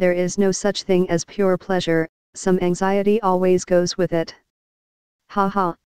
there is no such thing as pure pleasure, some anxiety always goes with it. Ha ha,